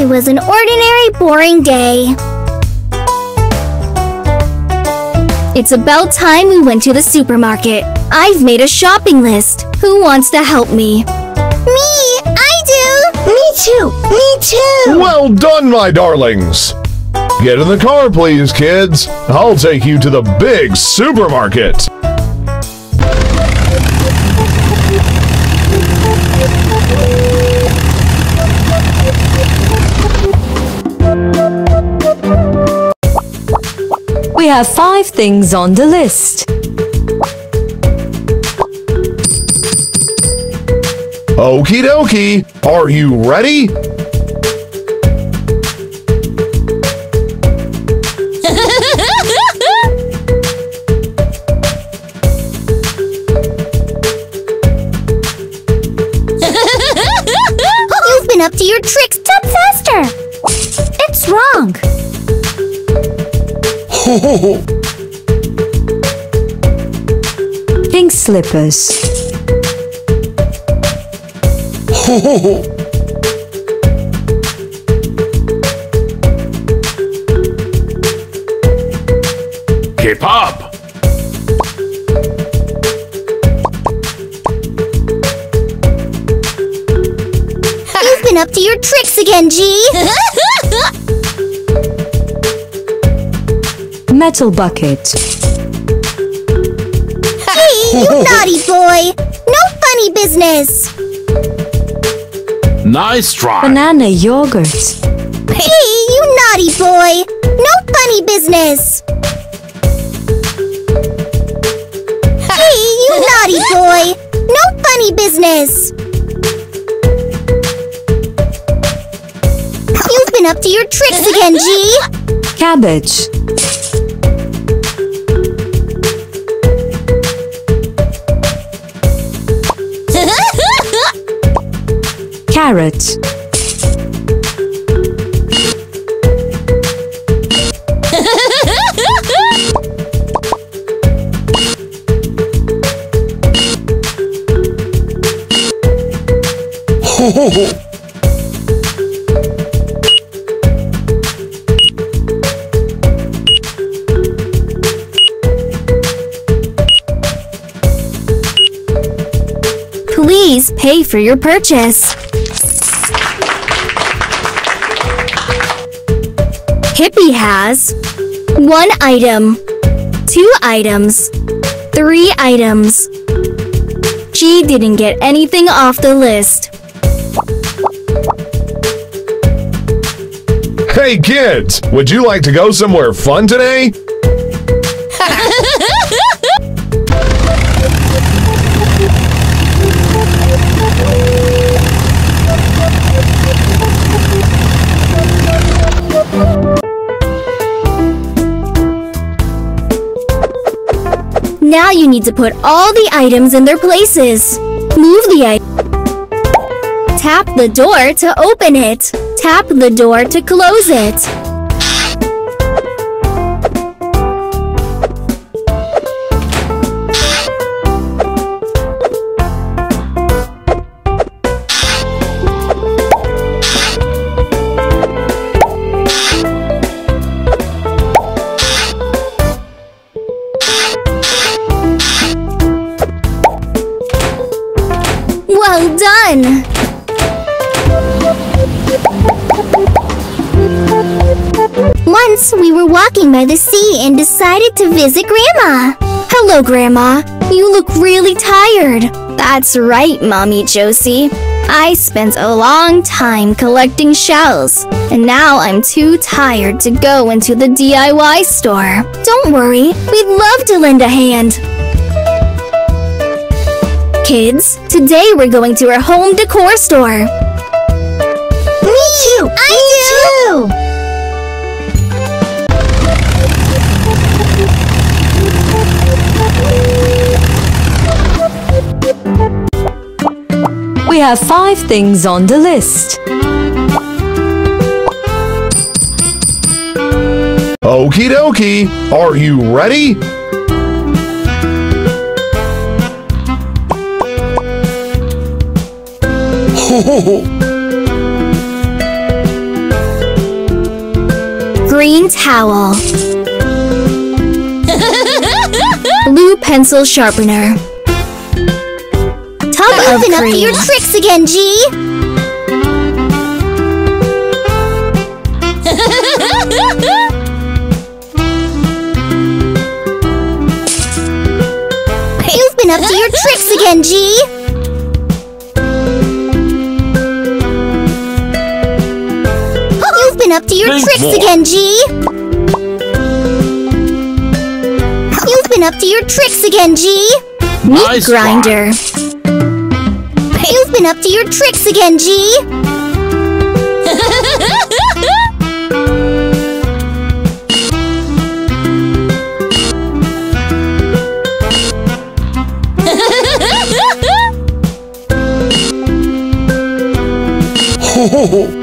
It was an ordinary, boring day. It's about time we went to the supermarket. I've made a shopping list. Who wants to help me? Me! I do! Me too! Me too! Well done, my darlings! Get in the car, please, kids. I'll take you to the big supermarket. We have five things on the list. Okie dokie. Are you ready? Pink slippers. Keep up. You've been up to your tricks again, G. Metal bucket. G, you naughty boy. No funny business. Nice try. Banana yogurt. G, you naughty boy. No funny business. G, you naughty boy. No funny business. You've been up to your tricks again, G. Cabbage. Carrot. Please pay for your purchase. Hippie has one item, two items, three items. She didn't get anything off the list. Hey, kids. Would you like to go somewhere fun today? Now you need to put all the items in their places. Move the item. Tap the door to open it. Tap the door to close it. Walking by the sea and decided to visit Grandma. Hello, Grandma. You look really tired. That's right, Mommy Josie. I spent a long time collecting shells, and now I'm too tired to go into the DIY store. Don't worry, we'd love to lend a hand. Kids, today we're going to our home decor store. Me too! I do! We have five things on the list. Okie dokie, are you ready? Green towel. Blue pencil sharpener. Tub of Open up cream. to your tricks again, G. You've been up to your tricks again, G. You've been up to your Think tricks more. again, G. You've been up to your tricks again, G. Meat Nice grinder. You've been up to your tricks again, G. Please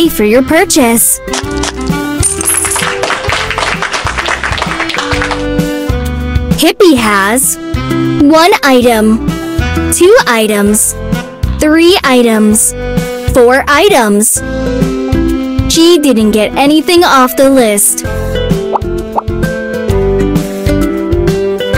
pay for your purchase. Hippie has one item, two items, three items, four items. She didn't get anything off the list.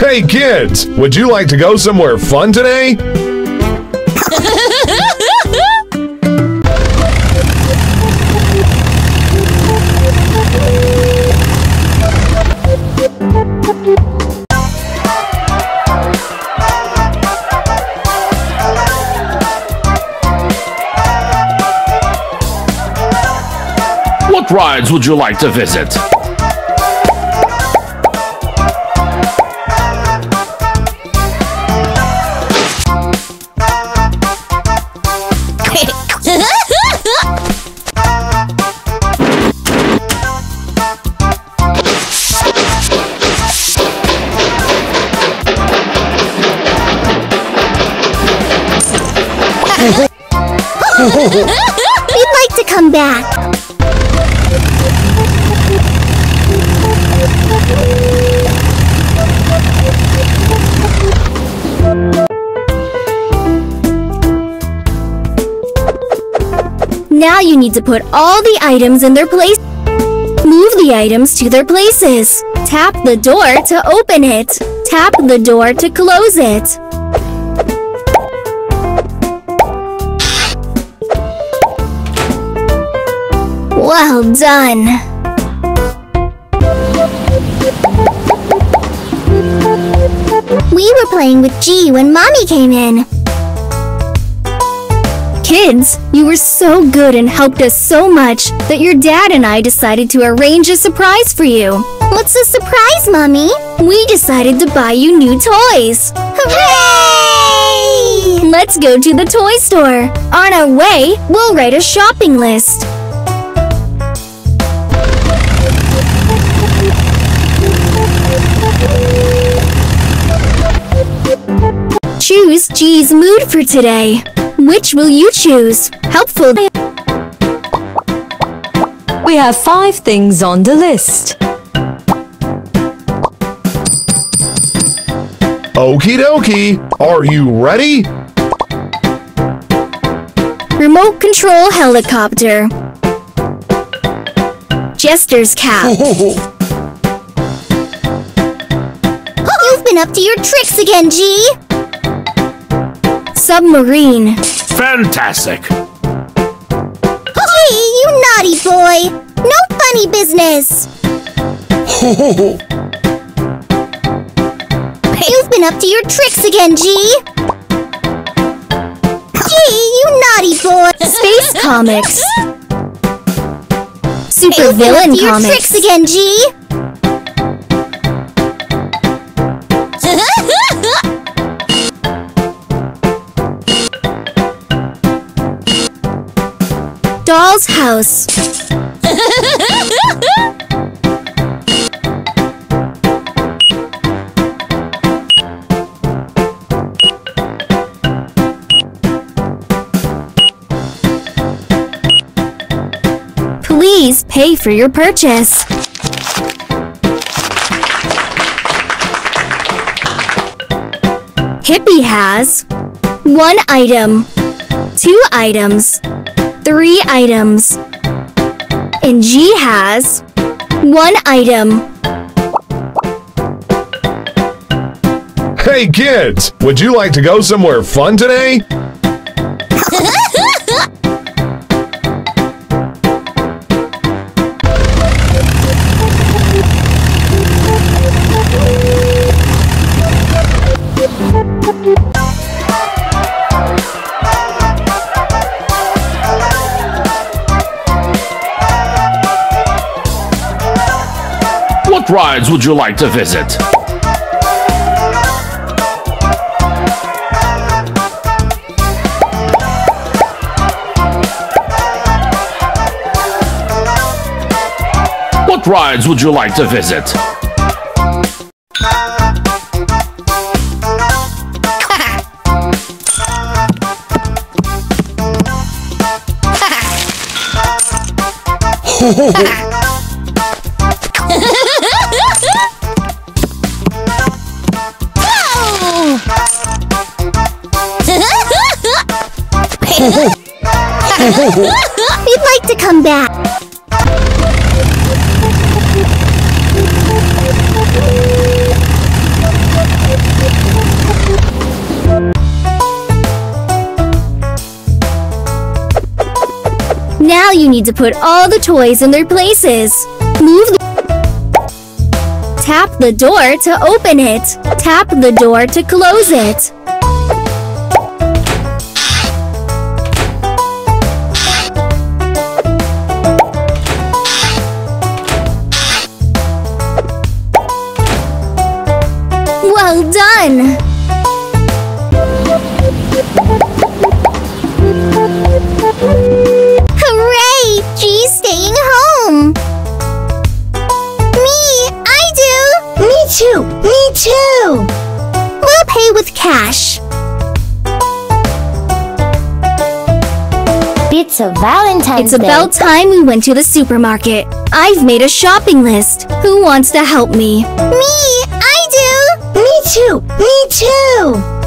Hey kids, would you like to go somewhere fun today? Rides would you like to visit? We'd like to come back. Now you need to put all the items in their place. Move the items to their places. Tap the door to open it. Tap the door to close it. Well done. Were playing with G when Mommy came in. Kids, you were so good and helped us so much that your dad and I decided to arrange a surprise for you. What's the surprise, Mommy? We decided to buy you new toys. Hooray! Let's go to the toy store. On our way, we'll write a shopping list. Choose G's mood for today. Which will you choose? Helpful. We have five things on the list. Okie dokie, are you ready? Remote control helicopter. Jester's cap. You've been up to your tricks again, G. Submarine. Fantastic! G, you naughty boy. No funny business. You've been up to your tricks again, G. G, you naughty boy. Space comics. Super You've been up villain to your comics. tricks again, G. Doll's house. Please pay for your purchase. Hippie has one item, two items, three items, and G has one item. Hey kids, would you like to go somewhere fun today? Would you like to visit? What rides would you like to visit? We'd like to come back. Now you need to put all the toys in their places. Move the Tap the door to open it. Tap the door to close it. Done! Hooray! G's staying home. Me, I do. Me too. Me too. We'll pay with cash. It's a Valentine's Day! It's about time we went to the supermarket. I've made a shopping list. Who wants to help me? Me, I do. Me too. Me too.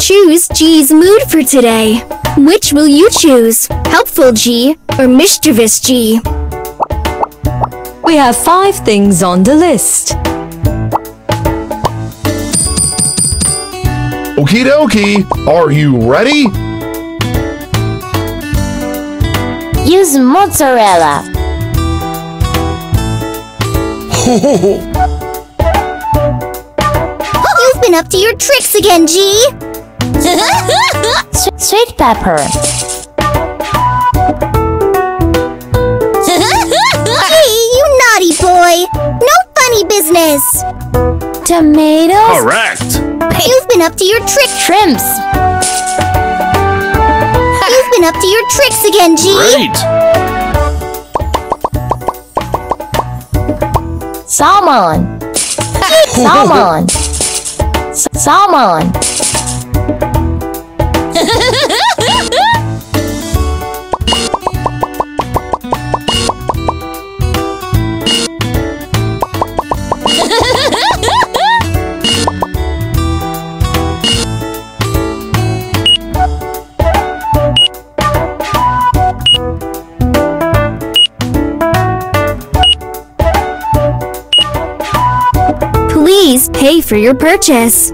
Choose G's mood for today. Which will you choose? Helpful G or mischievous G? We have five things on the list. Okie dokie, are you ready? Use mozzarella. You've been up to your tricks again, G. sweet pepper. Hey, you naughty boy. No funny business. Tomatoes. Correct. You've been up to your trick. Shrimps. You've been up to your tricks again, G. Great. Salmon. Salmon. Salmon. For your purchase.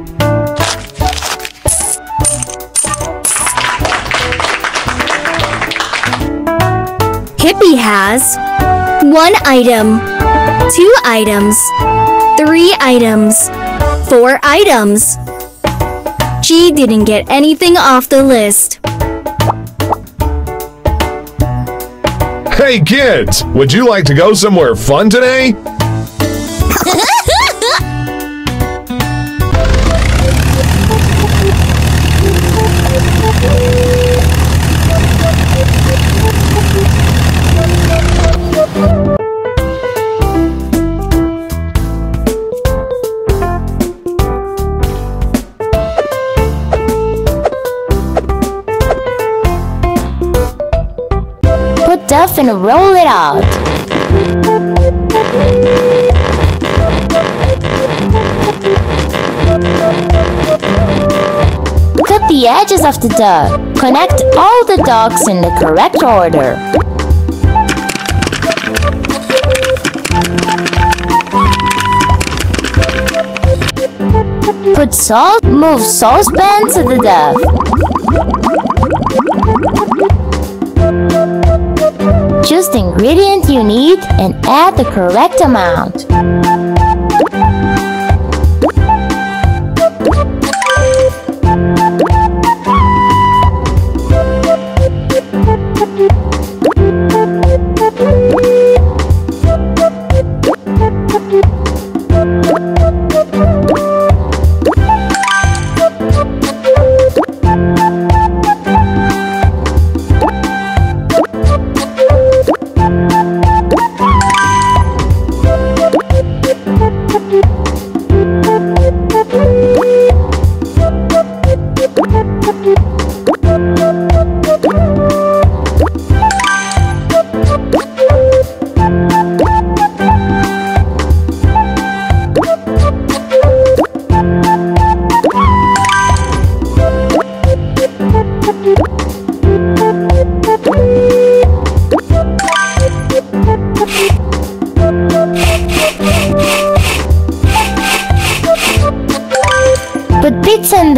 Hippie has one item, two items, three items, four items. G didn't get anything off the list. Hey kids, would you like to go somewhere fun today? It out. Cut the edges of the duck. Connect all the ducks in the correct order. Put salt, move saucepan to the duck. Ingredient you need and add the correct amount.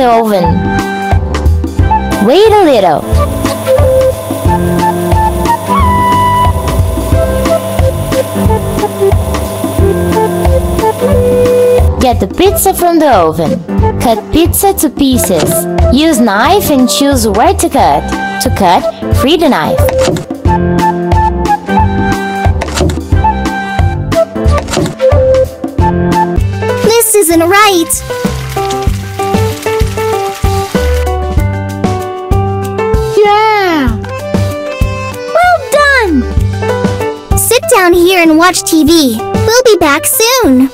The oven. Wait a little. Get the pizza from the oven. Cut pizza to pieces. Use knife and choose where to cut. To cut, free the knife. This isn't right. And watch TV. We'll be back soon.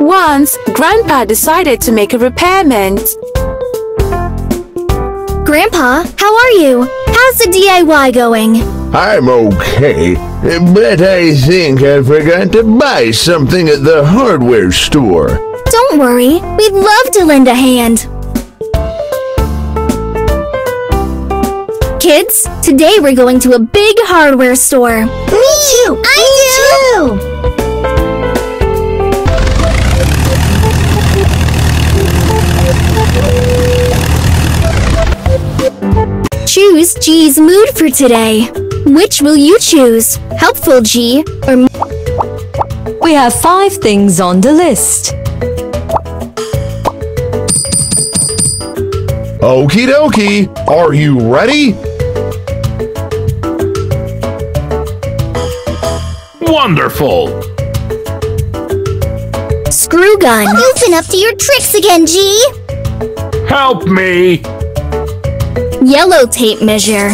Once, Grandpa decided to make a repairment. Grandpa, how are you? How's the DIY going? I'm okay, but I think I forgot to buy something at the hardware store. Don't worry, we'd love to lend a hand. Kids, today we're going to a big hardware store. Me too! I Me too! Choose G's mood for today. Which will you choose? Helpful G or We have five things on the list. Okie dokie, are you ready? Wonderful! screw gun? You've been up to your tricks again, G! Help me! Yellow tape measure.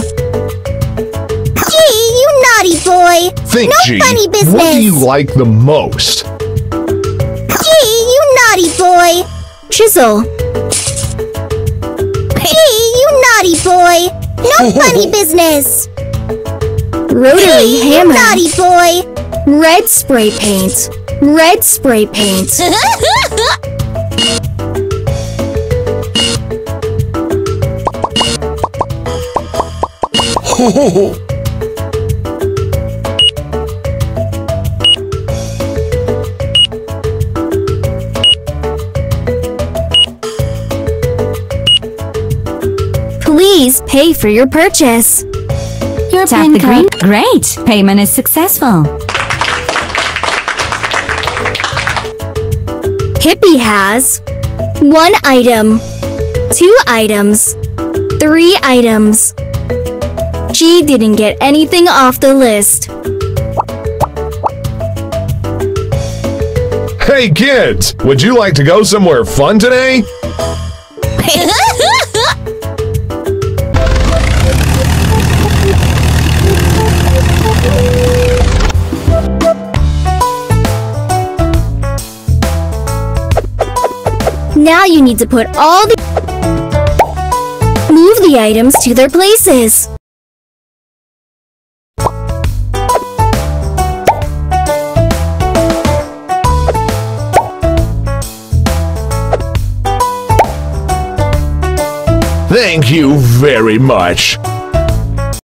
G, boy! Think, no G. funny business! What do you like the most? G, you naughty boy! Chisel. G, you naughty boy! No funny business! Rotary G, you hammer. naughty boy! Red spray paint. Red spray paint. Please pay for your purchase. Your Tap pin the green. Great. Payment is successful. Hippie has one item, two items, three items. G didn't get anything off the list. Hey kids, would you like to go somewhere fun today? Now you need to put all the... Move the items to their places. Thank you very much.